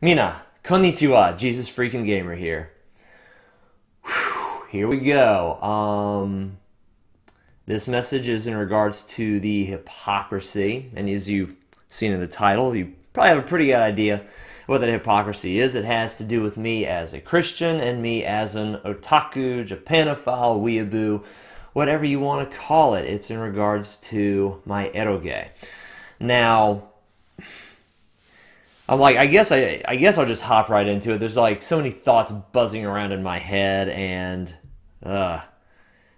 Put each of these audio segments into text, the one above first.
Mina, konnichiwa, Jesus freaking gamer here. Whew, here we go. Um, this message is in regards to the hypocrisy, and as you've seen in the title, you probably have a pretty good idea what that hypocrisy is. It has to do with me as a Christian and me as an otaku, Japanophile, weeaboo, whatever you want to call it. It's in regards to my eroge. Now, I'm like, I guess I, I guess I'll just hop right into it. There's like so many thoughts buzzing around in my head, and uh,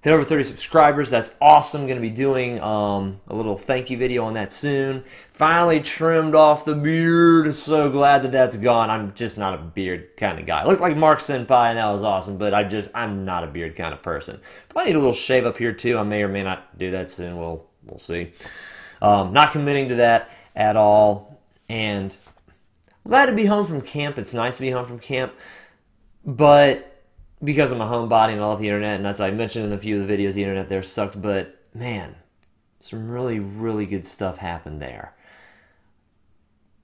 hit over 30 subscribers. That's awesome. Going to be doing um, a little thank you video on that soon. Finally trimmed off the beard. So glad that that's gone. I'm just not a beard kind of guy. I looked like Mark Senpai, and that was awesome. But I just I'm not a beard kind of person. But I need a little shave up here too. I may or may not do that soon. We'll we'll see. Um, not committing to that at all, and glad to be home from camp. It's nice to be home from camp, but because I'm a homebody and I love the internet, and as I mentioned in a few of the videos, the internet there sucked. But man, some really, really good stuff happened there.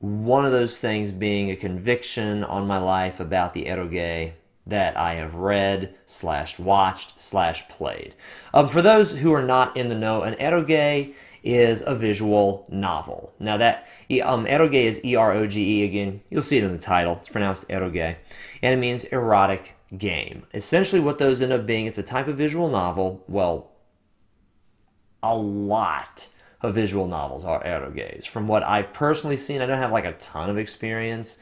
One of those things being a conviction on my life about the eroge that I have read, slash watched, slash played. Um, for those who are not in the know, an eroge is a visual novel. Now that um, eroge is E-R-O-G-E again. You'll see it in the title. It's pronounced eroge, and it means erotic game. Essentially, what those end up being, it's a type of visual novel. Well, a lot of visual novels are eroges. From what I've personally seen, I don't have like a ton of experience.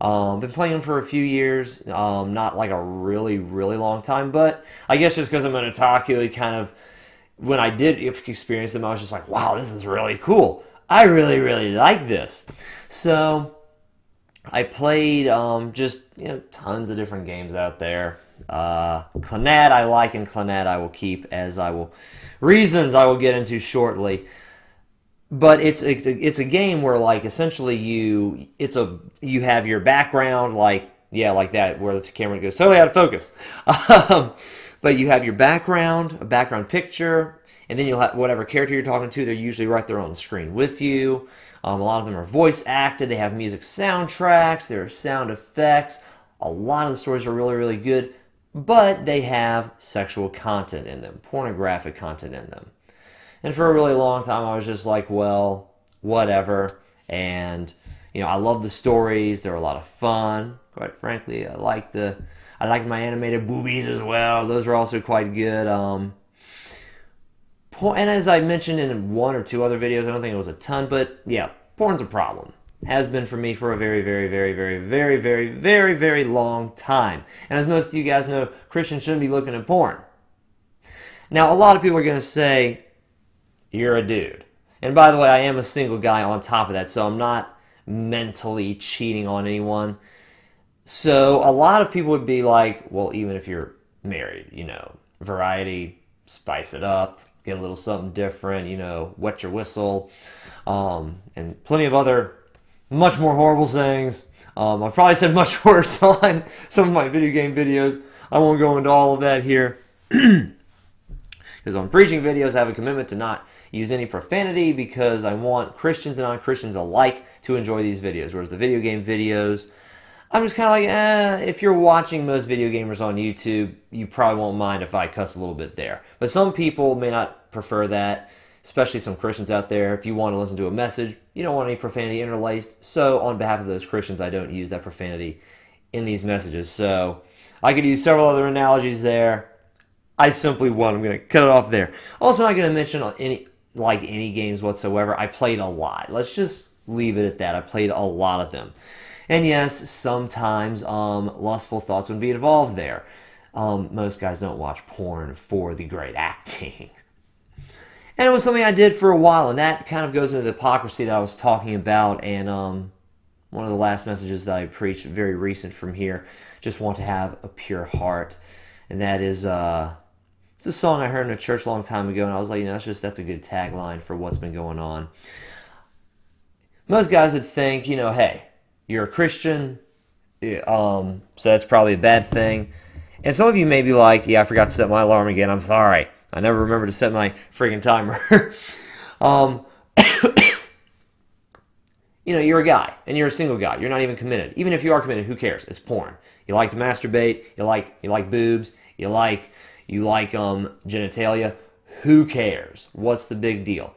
Um, been playing them for a few years, um, not like a really, really long time, but I guess just because I'm an otaku, it kind of when I did experience them, I was just like, wow, this is really cool. I really, really like this. So I played um, just you know tons of different games out there. Uh, Clannad I like and Clannad I will keep as I will reasons I will get into shortly. But it's it's a, game where like essentially you it's a you have your background like yeah like that where the camera goes totally out of focus. Um, but you have your background, a background picture, and then you'll have whatever character you're talking to. They're usually right there on the screen with you. Um, a lot of them are voice acted. They have music soundtracks. There are sound effects. A lot of the stories are really really good, but they have sexual content in them, pornographic content in them. And for a really long time, I was just like, well, whatever. And you know, I love the stories. They're a lot of fun. Quite frankly, I like the I like my animated boobies as well. Those are also quite good. Um, and as I mentioned in one or two other videos, I don't think it was a ton, but yeah, porn's a problem. Has been for me for a very, very, very, very, very, very, very, very long time. And as most of you guys know, Christians shouldn't be looking at porn. Now, a lot of people are going to say, you're a dude. And by the way, I am a single guy on top of that, so I'm not mentally cheating on anyone. So a lot of people would be like, well, even if you're married, you know, variety, spice it up, get a little something different, you know, wet your whistle, um, and plenty of other much more horrible things. Um, I've probably said much worse on some of my video game videos. I won't go into all of that here. Because on preaching videos, I have a commitment to not use any profanity because I want Christians and non Christians alike to enjoy these videos. Whereas the video game videos, I'm just kind of like, eh, if you're watching most video gamers on YouTube, you probably won't mind if I cuss a little bit there. But some people may not prefer that, especially some Christians out there. If you want to listen to a message, you don't want any profanity interlaced. So, on behalf of those Christians, I don't use that profanity in these messages. So, I could use several other analogies there. I simply won't. I'm going to cut it off there. Also, not going to mention any like any games whatsoever. I played a lot. Let's just leave it at that. I played a lot of them. And yes, sometimes um, lustful thoughts would be involved there. Um, most guys don't watch porn for the great acting. And it was something I did for a while, and that kind of goes into the hypocrisy that I was talking about. And um, one of the last messages that I preached, very recent from here, just want to have a pure heart. And that is, uh, it's a song I heard in a church a long time ago, and I was like, you know, that's just that's a good tagline for what's been going on. Most guys would think, you know, hey, you're a Christian, um, so that's probably a bad thing. And some of you may be like, yeah, I forgot to set my alarm again. I'm sorry. I never remember to set my freaking timer. um, you know, you're a guy and you're a single guy. You're not even committed. Even if you are committed, who cares? It's porn. You like to masturbate. You like you like boobs. You like you like um genitalia. Who cares? What's the big deal?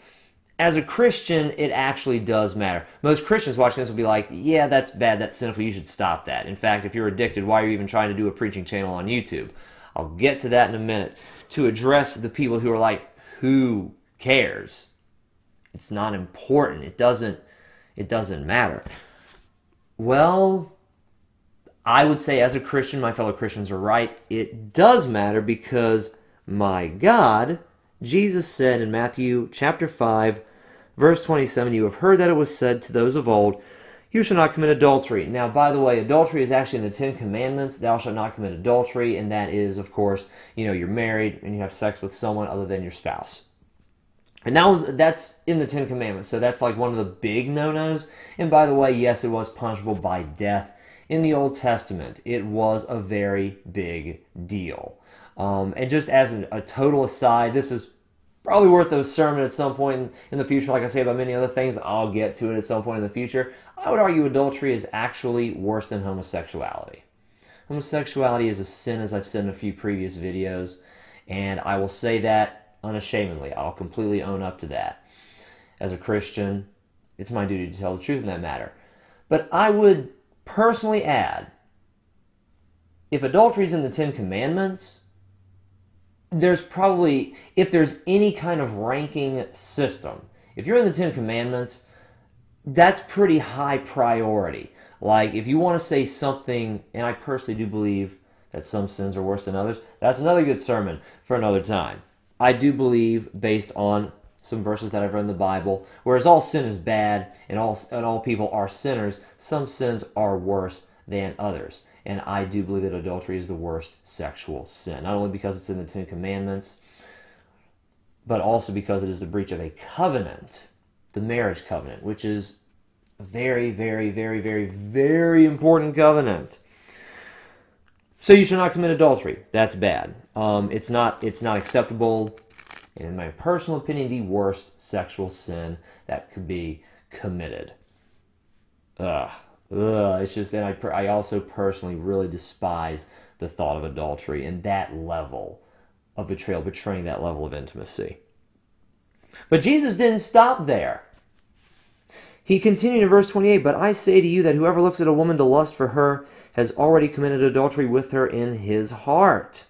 As a Christian, it actually does matter. Most Christians watching this will be like, yeah, that's bad, that's sinful, you should stop that. In fact, if you're addicted, why are you even trying to do a preaching channel on YouTube? I'll get to that in a minute. To address the people who are like, who cares? It's not important. It doesn't it doesn't matter. Well, I would say as a Christian, my fellow Christians are right. It does matter because my God, Jesus said in Matthew chapter 5, verse 27, You have heard that it was said to those of old, You shall not commit adultery. Now, by the way, adultery is actually in the Ten Commandments. Thou shalt not commit adultery. And that is, of course, you know, you're married and you have sex with someone other than your spouse. And that was that's in the Ten Commandments, so that's like one of the big no-nos. And by the way, yes, it was punishable by death in the Old Testament. It was a very big deal. Um, and just as an, a total aside, this is probably worth a sermon at some point in the future. Like I say about many other things, I'll get to it at some point in the future. I would argue adultery is actually worse than homosexuality. Homosexuality is a sin, as I've said in a few previous videos, and I will say that unashamedly. I'll completely own up to that. As a Christian, it's my duty to tell the truth in that matter. But I would personally add if adultery is in the Ten Commandments, there's probably, if there's any kind of ranking system, if you're in the Ten Commandments, that's pretty high priority. Like, if you want to say something, and I personally do believe that some sins are worse than others, that's another good sermon for another time. I do believe, based on some verses that I've read in the Bible, whereas all sin is bad and all, and all people are sinners, some sins are worse than others. And I do believe that adultery is the worst sexual sin, not only because it's in the Ten Commandments, but also because it is the breach of a covenant, the marriage covenant, which is a very, very, very, very, very important covenant. So you should not commit adultery. That's bad. Um, it's not. It's not acceptable. And in my personal opinion, the worst sexual sin that could be committed. Ugh. Ugh. It's just, and I, I also personally really despise the thought of adultery and that level of betrayal, betraying that level of intimacy. But Jesus didn't stop there. He continued in verse 28 But I say to you that whoever looks at a woman to lust for her has already committed adultery with her in his heart.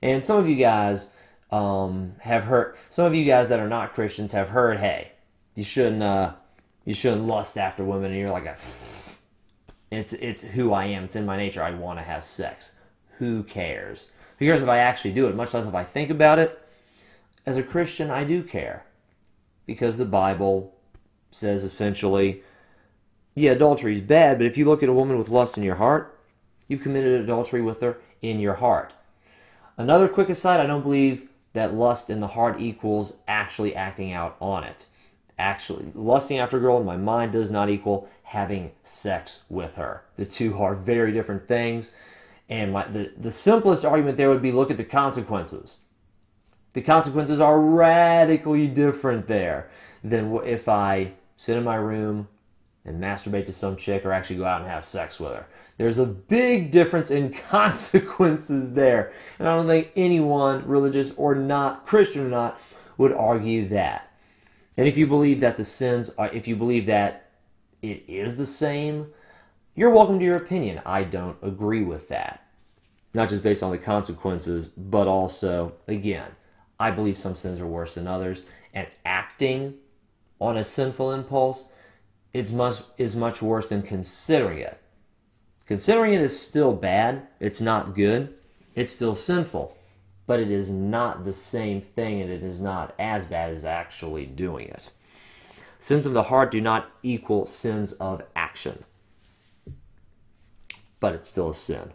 And some of you guys um, have heard, some of you guys that are not Christians have heard, hey, you shouldn't, uh, you shouldn't lust after women. And you're like, it's, it's who I am. It's in my nature. I want to have sex. Who cares? Who cares if I actually do it? Much less if I think about it. As a Christian, I do care because the Bible says essentially yeah, adultery is bad, but if you look at a woman with lust in your heart, you've committed adultery with her in your heart. Another quick aside I don't believe that lust in the heart equals actually acting out on it. Actually, lusting after a girl in my mind does not equal having sex with her. The two are very different things. And my, the, the simplest argument there would be look at the consequences. The consequences are radically different there than if I sit in my room, and masturbate to some chick or actually go out and have sex with her. There's a big difference in consequences there. And I don't think anyone, religious or not, Christian or not, would argue that. And if you believe that the sins are, if you believe that it is the same, you're welcome to your opinion. I don't agree with that. Not just based on the consequences, but also, again, I believe some sins are worse than others. And acting on a sinful impulse is much is much worse than considering it. Considering it is still bad. It's not good. It's still sinful, but it is not the same thing, and it is not as bad as actually doing it. Sins of the heart do not equal sins of action, but it's still a sin.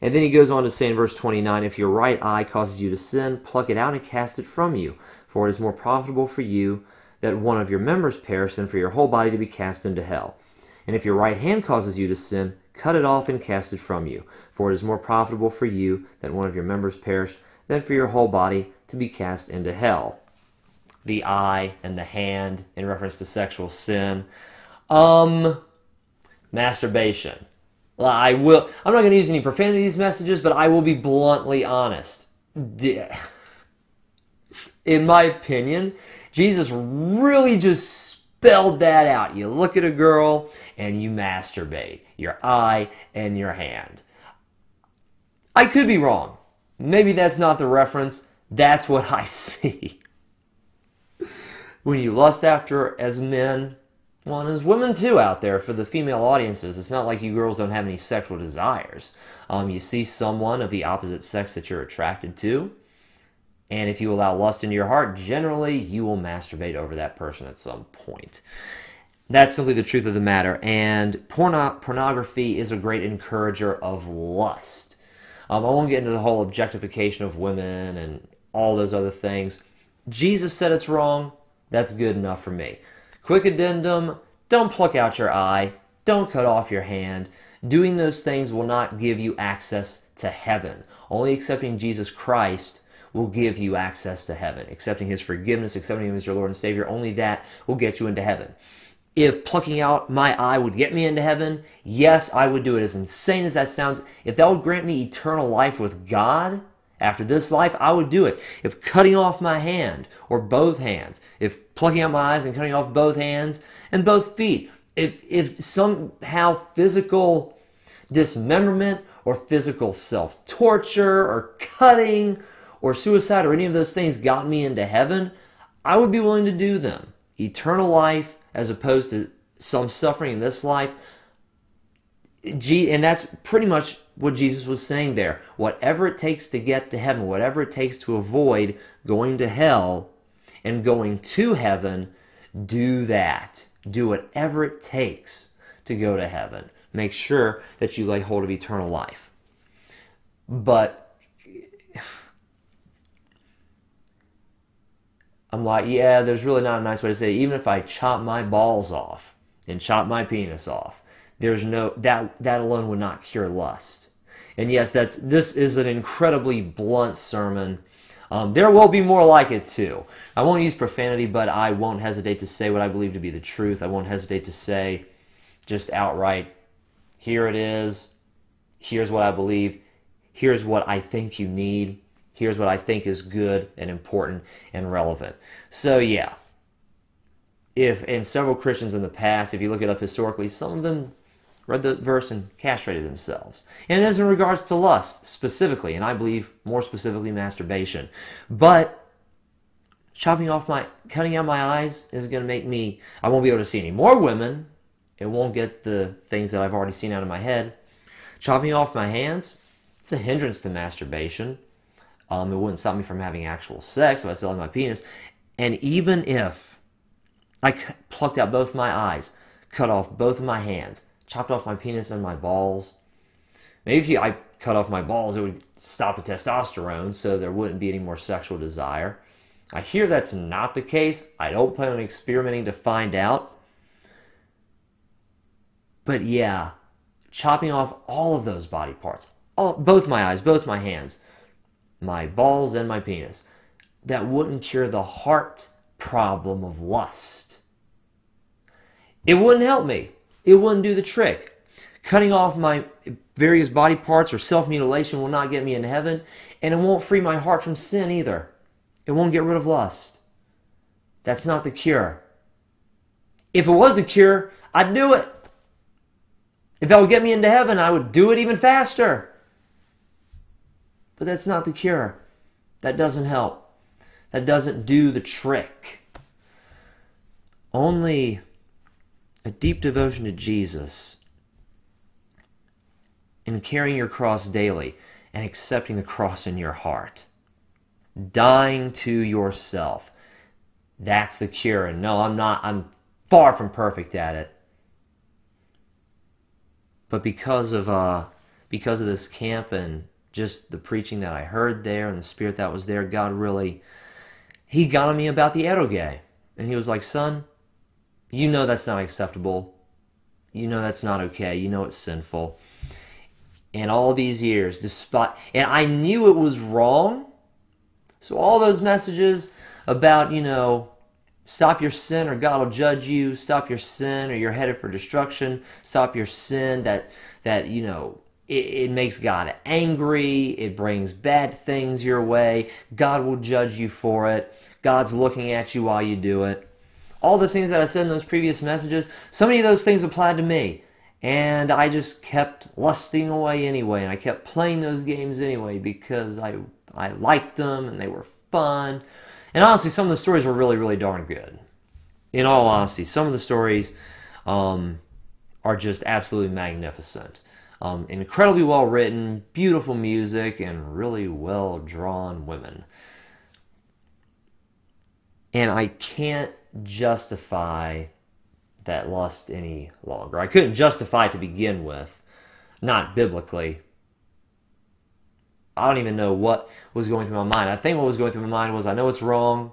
And then he goes on to say in verse 29 If your right eye causes you to sin, pluck it out and cast it from you, for it is more profitable for you that one of your members perish than for your whole body to be cast into hell. And if your right hand causes you to sin, cut it off and cast it from you. For it is more profitable for you that one of your members perish than for your whole body to be cast into hell. the eye and the hand in reference to sexual sin. Um, masturbation. I will. I'm not going to use any these messages, but I will be bluntly honest. In my opinion, Jesus really just spelled that out. You look at a girl and you masturbate your eye and your hand. I could be wrong. Maybe that's not the reference. That's what I see. when you lust after as men, well, and as women too out there for the female audiences, it's not like you girls don't have any sexual desires. Um, you see someone of the opposite sex that you're attracted to, and if you allow lust into your heart, generally you will masturbate over that person at some point. That's simply the truth of the matter. And porno- pornography is a great encourager of lust. Um, I won't get into the whole objectification of women and all those other things. Jesus said it's wrong. That's good enough for me. Quick addendum don't pluck out your eye, don't cut off your hand. Doing those things will not give you access to heaven. Only accepting Jesus Christ will give you access to heaven. Accepting his forgiveness, accepting him as your Lord and Savior, only that will get you into heaven. If plucking out my eye would get me into heaven, yes, I would do it. As insane as that sounds, if that would grant me eternal life with God after this life, I would do it. If cutting off my hand or both hands, if plucking out my eyes and cutting off both hands and both feet, if, if somehow physical dismemberment or physical self torture or cutting or suicide or any of those things got me into heaven, I would be willing to do them. Eternal life as opposed to some suffering in this life. And that's pretty much what Jesus was saying there. Whatever it takes to get to heaven, whatever it takes to avoid going to hell and going to heaven, do that. Do whatever it takes to go to heaven. Make sure that you lay hold of eternal life. But I'm like, yeah, there's really not a nice way to say it. Even if I chop my balls off and chop my penis off, there's no that that alone would not cure lust. And yes, that's this is an incredibly blunt sermon. Um, there will be more like it too. I won't use profanity, but I won't hesitate to say what I believe to be the truth. I won't hesitate to say just outright, here it is. Here's what I believe. Here's what I think you need here's what I think is good and important and relevant. So, yeah. If, and several Christians in the past, if you look it up historically, some of them read the verse and castrated themselves. And is in regards to lust specifically, and I believe more specifically masturbation. But chopping off my, cutting out my eyes is going to make me, I won't be able to see any more women. It won't get the things that I've already seen out of my head. Chopping off my hands, it's a hindrance to masturbation. Um, it wouldn't stop me from having actual sex if I still had my penis. And even if I plucked out both my eyes, cut off both of my hands, chopped off my penis and my balls, maybe if you, I cut off my balls, it would stop the testosterone, so there wouldn't be any more sexual desire. I hear that's not the case. I don't plan on experimenting to find out. But yeah, chopping off all of those body parts, all, both my eyes, both my hands, my balls and my penis, that wouldn't cure the heart problem of lust. It wouldn't help me. It wouldn't do the trick. Cutting off my various body parts or self mutilation will not get me into heaven, and it won't free my heart from sin either. It won't get rid of lust. That's not the cure. If it was the cure, I'd do it. If that would get me into heaven, I would do it even faster. But that's not the cure. That doesn't help. That doesn't do the trick. Only a deep devotion to Jesus and carrying your cross daily and accepting the cross in your heart, dying to yourself. That's the cure. And no, I'm not, I'm far from perfect at it. But because of uh because of this camp and just the preaching that I heard there and the spirit that was there, God really, He got on me about the eroge. And He was like, son, you know that's not acceptable. You know that's not okay. You know it's sinful. And all these years, despite, and I knew it was wrong. So all those messages about, you know, stop your sin or God will judge you, stop your sin or you're headed for destruction, stop your sin that that, you know, it, makes God angry, it brings bad things your way, God will judge you for it. God's looking at you while you do it. All those things that I said in those previous messages, so many of those things applied to me. And I just kept lusting away anyway, and I kept playing those games anyway because I I liked them and they were fun. And honestly, some of the stories were really, really darn good. In all honesty, some of the stories um, are just absolutely magnificent. Um, incredibly well written, beautiful music, and really well drawn women. And I can't justify that lust any longer. I couldn't justify to begin with, not biblically. I don't even know what was going through my mind. I think what was going through my mind was I know it's wrong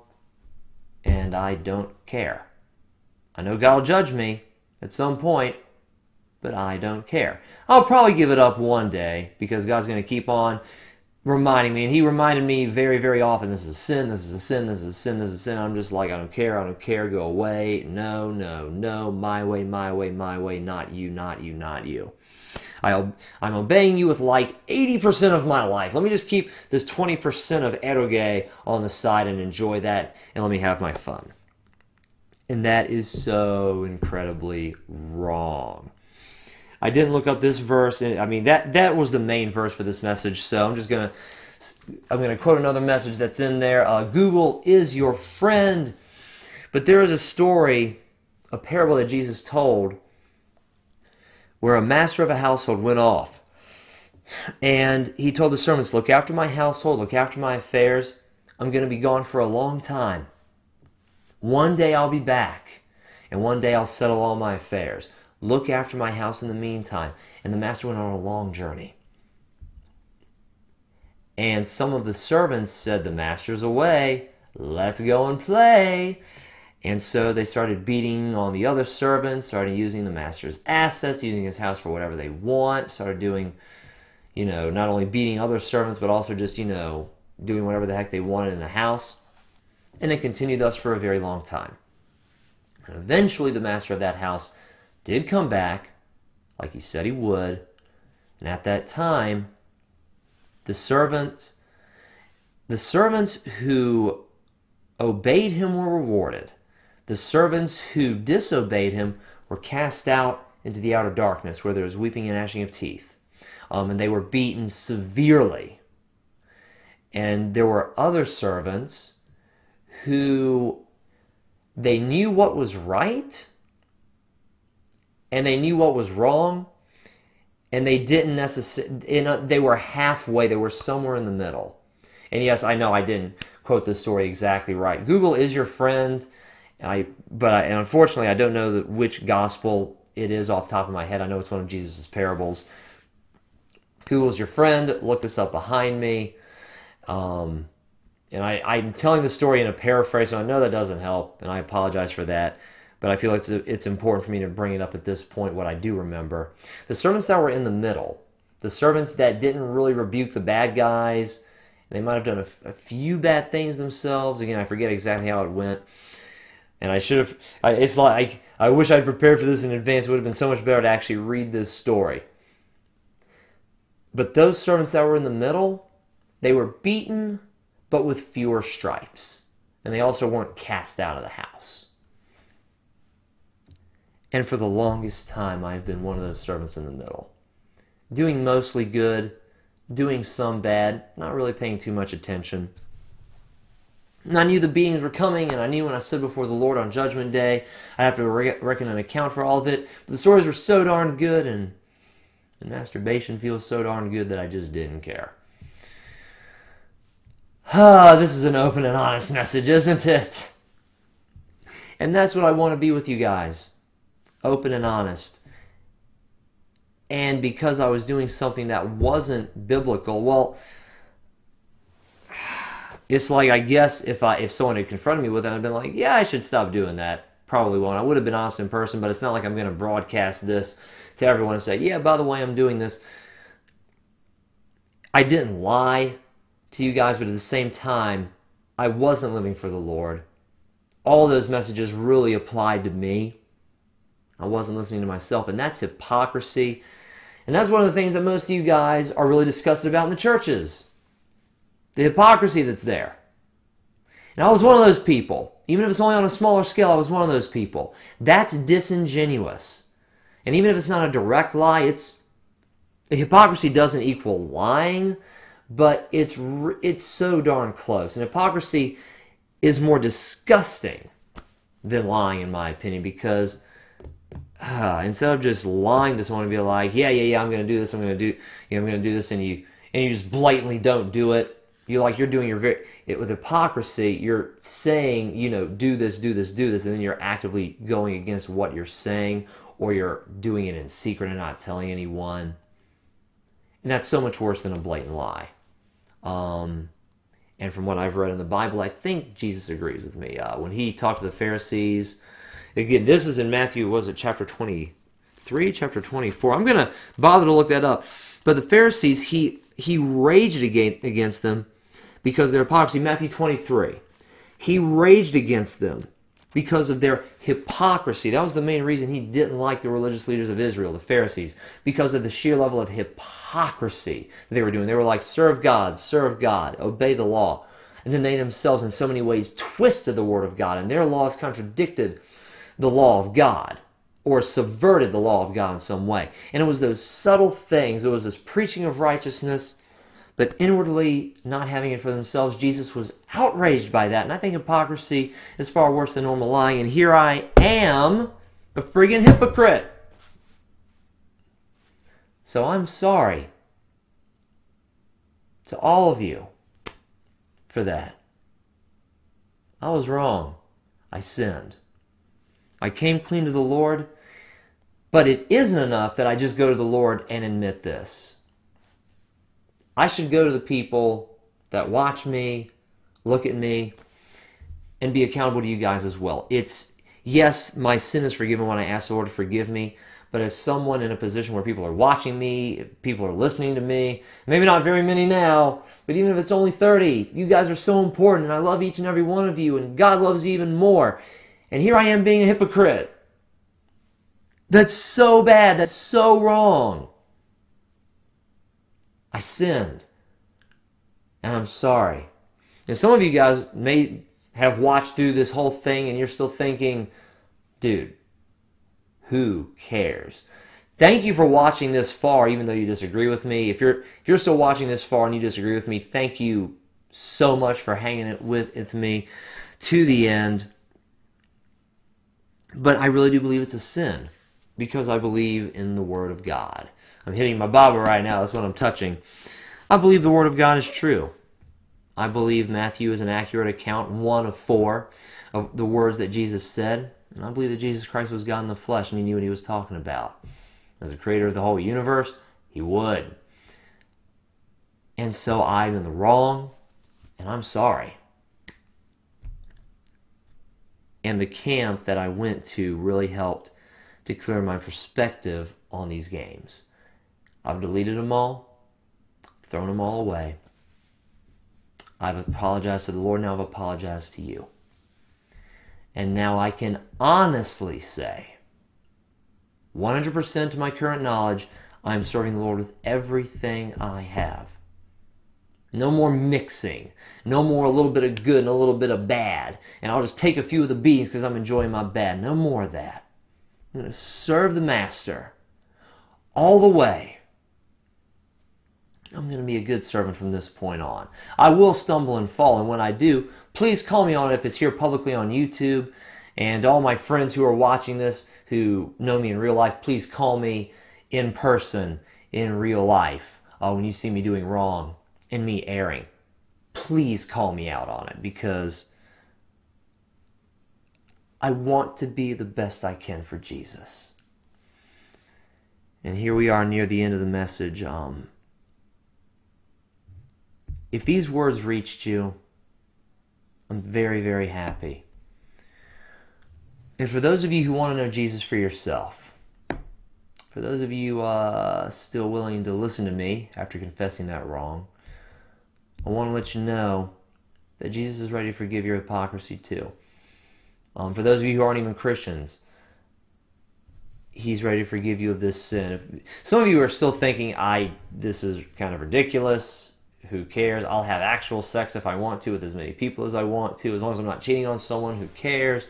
and I don't care. I know God will judge me at some point, but I don't care. I'll probably give it up one day because God's going to keep on reminding me. And He reminded me very, very often this is a sin, this is a sin, this is a sin, this is a sin. I'm just like, I don't care, I don't care, go away. No, no, no, my way, my way, my way, not you, not you, not you. I, am obeying you with like 80% of my life. Let me just keep this 20% of eroge on the side and enjoy that, and let me have my fun. And that is so incredibly wrong. I didn't look up this verse. I mean, that that was the main verse for this message. So I'm just gonna I'm gonna quote another message that's in there. Uh, Google is your friend, but there is a story, a parable that Jesus told where a master of a household went off and he told the servants, Look after my household, look after my affairs. I'm going to be gone for a long time. One day I'll be back, and one day I'll settle all my affairs. Look after my house in the meantime. And the master went on a long journey. And some of the servants said, The master's away. Let's go and play. And so they started beating on the other servants, started using the master's assets, using his house for whatever they want, started doing, you know, not only beating other servants, but also just, you know, doing whatever the heck they wanted in the house. And it continued thus for a very long time. And eventually, the master of that house did come back, like he said he would. And at that time, the servants, the servants who obeyed him were rewarded the servants who disobeyed him were cast out into the outer darkness where there was weeping and gnashing of teeth. Um, and they were beaten severely. And there were other servants who they knew what was right and they knew what was wrong and they didn't necessarily they were halfway they were somewhere in the middle and yes i know i didn't quote the story exactly right google is your friend I, but I, and unfortunately, I don't know the, which gospel it is off the top of my head. I know it's one of Jesus' parables. Google's your friend. Look this up behind me. Um, and I, I'm telling the story in a paraphrase, so I know that doesn't help, and I apologize for that. But I feel it's, it's important for me to bring it up at this point, what I do remember. The servants that were in the middle, the servants that didn't really rebuke the bad guys, they might have done a, a few bad things themselves. Again, I forget exactly how it went and I should have. I, it's like I wish I'd prepared for this in advance. It would have been so much better to actually read this story. But those servants that were in the middle, they were beaten, but with fewer stripes, and they also weren't cast out of the house. And for the longest time, I've been one of those servants in the middle, doing mostly good, doing some bad, not really paying too much attention. And I knew the beatings were coming, and I knew when I stood before the Lord on Judgment Day, I'd have to re- reckon an account for all of it. But the stories were so darn good, and, the masturbation feels so darn good that I just didn't care. Ah, this is an open and honest message, isn't it? And that's what I want to be with you guys open and honest. And because I was doing something that wasn't biblical, well, it's like I guess if I if someone had confronted me with it, I'd been like, yeah, I should stop doing that. Probably won't. I would have been honest in person, but it's not like I'm going to broadcast this to everyone and say, yeah, by the way, I'm doing this. I didn't lie to you guys, but at the same time, I wasn't living for the Lord. All those messages really applied to me. I wasn't listening to myself, and that's hypocrisy. And that's one of the things that most of you guys are really disgusted about in the churches the hypocrisy that's there. And I was one of those people. Even if it's only on a smaller scale, I was one of those people. That's disingenuous. And even if it's not a direct lie, it's hypocrisy doesn't equal lying, but it's it's so darn close. And hypocrisy is more disgusting than lying, in my opinion, because uh, instead of just lying to someone and be like, yeah, yeah, yeah, I'm going to do this, I'm going to do, you know, I'm going to do this, and you and you just blatantly don't do it. You like you're doing your very it, with hypocrisy. You're saying, you know, do this, do this, do this, and then you're actively going against what you're saying, or you're doing it in secret and not telling anyone. And that's so much worse than a blatant lie. Um, and from what I've read in the Bible, I think Jesus agrees with me. Uh, when he talked to the Pharisees, again, this is in Matthew, was it chapter 23, chapter 24? I'm going to bother to look that up. But the Pharisees, he, he raged against them because of their hypocrisy. Matthew 23. He raged against them because of their hypocrisy. That was the main reason he didn't like the religious leaders of Israel, the Pharisees, because of the sheer level of hypocrisy that they were doing. They were like, serve God, serve God, obey the law. And then they themselves, in so many ways, twisted the word of God, and their laws contradicted the law of God or subverted the law of God in some way. And it was those subtle things, it was this preaching of righteousness but inwardly not having it for themselves. Jesus was outraged by that. And I think hypocrisy is far worse than normal lying. And here I am, a friggin' hypocrite. So I'm sorry to all of you for that. I was wrong. I sinned. I came clean to the Lord, but it isn't enough that I just go to the Lord and admit this. I should go to the people that watch me, look at me, and be accountable to you guys as well. It's, yes, my sin is forgiven when I ask the Lord to forgive me, but as someone in a position where people are watching me, people are listening to me, maybe not very many now, but even if it's only 30, you guys are so important, and I love each and every one of you, and God loves you even more. And here I am being a hypocrite. That's so bad. That's so wrong. I sinned. And I'm sorry. And some of you guys may have watched through this whole thing and you're still thinking, dude, who cares? Thank you for watching this far, even though you disagree with me. If you're if you're still watching this far and you disagree with me, thank you so much for hanging it with, with me to the end. But I really do believe it's a sin because I believe in the Word of God. I'm hitting my Bible right now. That's what I'm touching. I believe the Word of God is true. I believe Matthew is an accurate account, one of four, of the words that Jesus said. And I believe that Jesus Christ was God in the flesh and he knew what he was talking about. As the creator of the whole universe, he would. And so I'm in the wrong, and I'm sorry. And the camp that I went to really helped to clear my perspective on these games. I've deleted them all, thrown them all away. I've apologized to the Lord, now I've apologized to you. And now I can honestly say, 100% to my current knowledge, I'm serving the Lord with everything I have. No more mixing. No more a little bit of good and a little bit of bad. And I'll just take a few of the beans because I'm enjoying my bad. No more of that. I'm going to serve the Master all the way I'm going to be a good servant from this point on. I will stumble and fall, and when I do, please call me on it if it's here publicly on YouTube. And all my friends who are watching this who know me in real life, please call me in person in real life uh, when you see me doing wrong and me erring. Please call me out on it because I want to be the best I can for Jesus. And here we are near the end of the message. Um, if these words reached you, I'm very, very happy. And for those of you who want to know Jesus for yourself, for those of you uh, still willing to listen to me after confessing that wrong, I want to let you know that Jesus is ready to forgive your hypocrisy too. Um, for those of you who aren't even Christians, He's ready to forgive you of this sin. If some of you are still thinking, "I this is kind of ridiculous. Who cares? I'll have actual sex if I want to with as many people as I want to, as long as I'm not cheating on someone. Who cares?"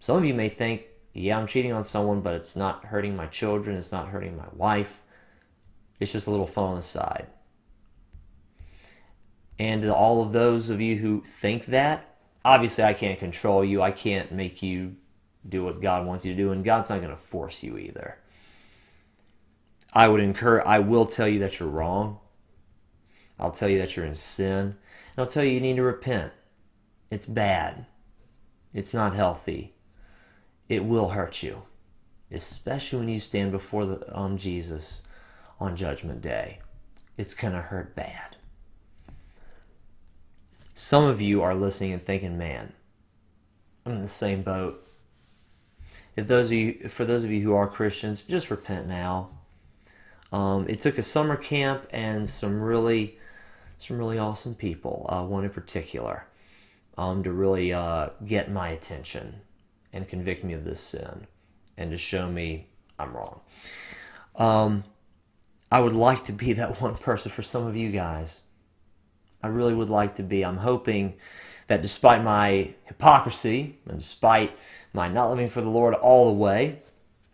Some of you may think, "Yeah, I'm cheating on someone, but it's not hurting my children. It's not hurting my wife. It's just a little fun on the side." And to all of those of you who think that, obviously I can't control you. I can't make you do what God wants you to do, and God's not going to force you either. I would encourage, I will tell you that you're wrong. I'll tell you that you're in sin. And I'll tell you you need to repent. It's bad. It's not healthy. It will hurt you, especially when you stand before the, um, Jesus on Judgment Day. It's going to hurt bad. Some of you are listening and thinking, man, I'm in the same boat. If those of you, for those of you who are Christians, just repent now. Um, it took a summer camp and some really, some really awesome people, uh, one in particular, um, to really uh, get my attention and convict me of this sin and to show me I'm wrong. Um, I would like to be that one person for some of you guys. I really would like to be. I'm hoping that despite my hypocrisy and despite my not living for the Lord all the way,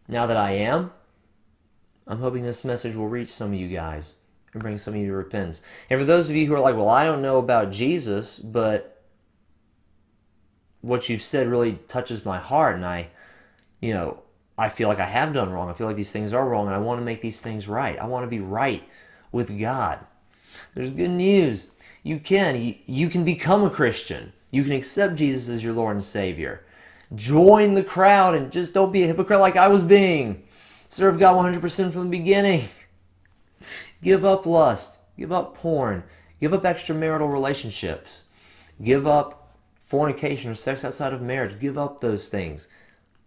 now that I am, I'm hoping this message will reach some of you guys and bring some of you to repentance. And for those of you who are like, well, I don't know about Jesus, but what you've said really touches my heart, and I, you know, I feel like I have done wrong. I feel like these things are wrong, and I want to make these things right. I want to be right with God. There's good news. You can. You can become a Christian. You can accept Jesus as your Lord and Savior. Join the crowd and just don't be a hypocrite like I was being. Serve God 100% from the beginning. Give up lust. Give up porn. Give up extramarital relationships. Give up fornication or sex outside of marriage. Give up those things.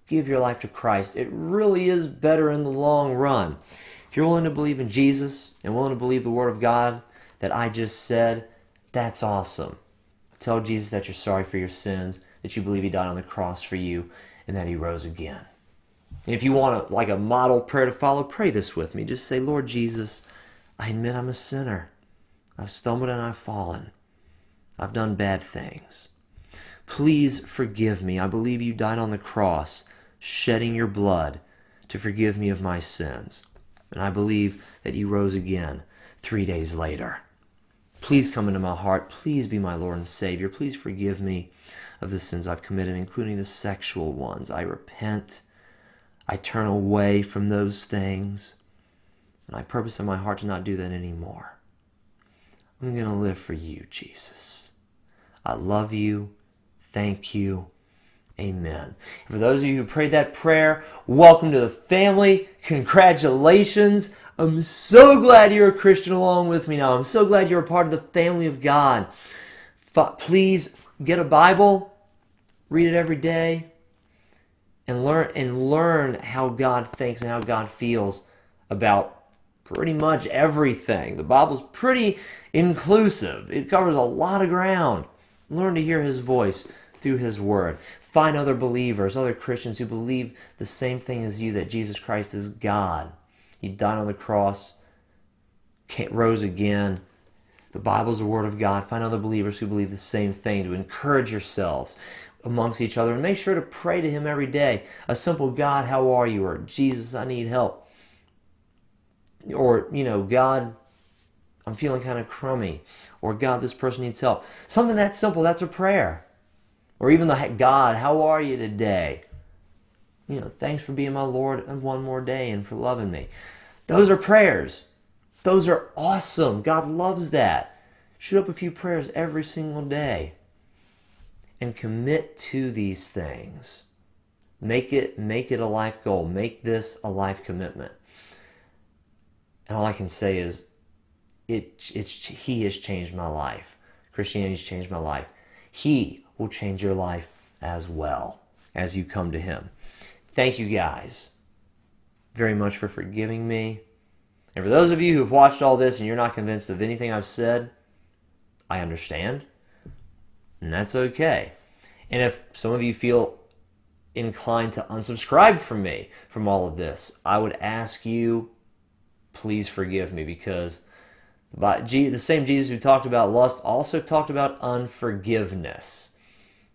Give your life to Christ. It really is better in the long run. If you're willing to believe in Jesus and willing to believe the Word of God that I just said, that's awesome. Tell Jesus that you're sorry for your sins, that you believe He died on the cross for you, and that He rose again. And if you want a, like a model prayer to follow, pray this with me. Just say, Lord Jesus, I admit I'm a sinner. I've stumbled and I've fallen. I've done bad things. Please forgive me. I believe you died on the cross, shedding your blood to forgive me of my sins. And I believe that you rose again three days later. Please come into my heart. Please be my Lord and Savior. Please forgive me of the sins I've committed, including the sexual ones. I repent. I turn away from those things. And I purpose in my heart to not do that anymore. I'm going to live for you, Jesus. I love you. Thank you. Amen. For those of you who prayed that prayer, welcome to the family. Congratulations. I'm so glad you're a Christian along with me now. I'm so glad you're a part of the family of God. Please get a Bible, read it every day, and learn and learn how God thinks and how God feels about pretty much everything. The Bible's pretty inclusive. It covers a lot of ground. Learn to hear his voice through his word. Find other believers, other Christians who believe the same thing as you that Jesus Christ is God. He died on the cross, rose again. The Bible is the Word of God. Find other believers who believe the same thing to encourage yourselves amongst each other and make sure to pray to Him every day. A simple God, how are you? Or Jesus, I need help. Or, you know, God, I'm feeling kind of crummy. Or God, this person needs help. Something that simple, that's a prayer. Or even the God, how are you today? You know, thanks for being my Lord one more day and for loving me. Those are prayers. Those are awesome. God loves that. Shoot up a few prayers every single day and commit to these things. Make it make it a life goal. Make this a life commitment. And all I can say is it it's he has changed my life. Christianity's changed my life. He will change your life as well as you come to him. Thank you guys very much for forgiving me. And for those of you who've watched all this and you're not convinced of anything I've said, I understand. And that's okay. And if some of you feel inclined to unsubscribe from me from all of this, I would ask you, please forgive me because the same Jesus who talked about lust also talked about unforgiveness.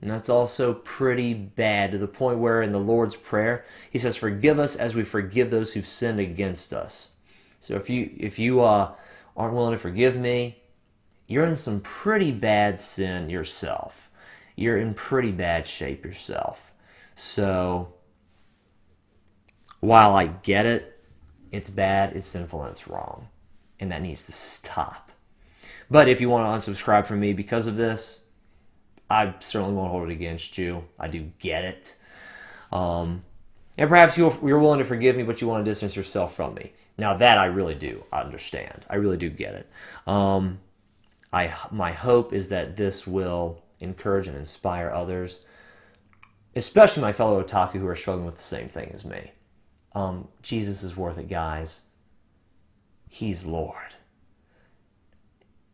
And that's also pretty bad to the point where in the Lord's Prayer, he says, Forgive us as we forgive those who've sinned against us. So if you if you uh, aren't willing to forgive me, you're in some pretty bad sin yourself. You're in pretty bad shape yourself. So while I get it, it's bad, it's sinful, and it's wrong. And that needs to stop. But if you want to unsubscribe from me because of this, I certainly won't hold it against you. I do get it. Um, and perhaps you are willing to forgive me, but you want to distance yourself from me. Now that I really do understand. I really do get it. Um, I my hope is that this will encourage and inspire others, especially my fellow otaku who are struggling with the same thing as me. Um, Jesus is worth it, guys. He's Lord.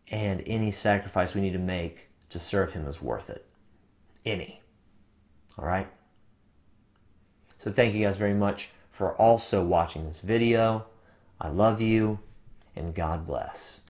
And any sacrifice we need to make to serve him is worth it. Any. All right? So thank you guys very much for also watching this video. I love you, and God bless.